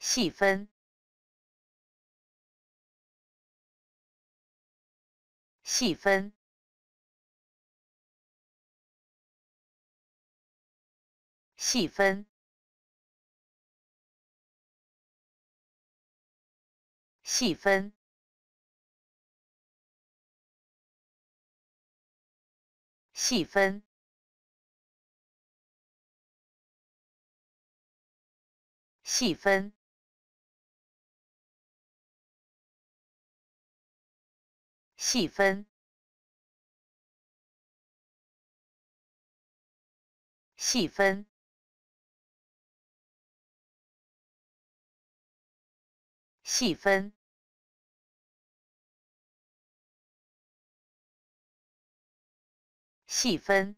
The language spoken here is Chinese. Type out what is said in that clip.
细分，细分，细分，细分，细分。细分，细分，细分，细分，细分。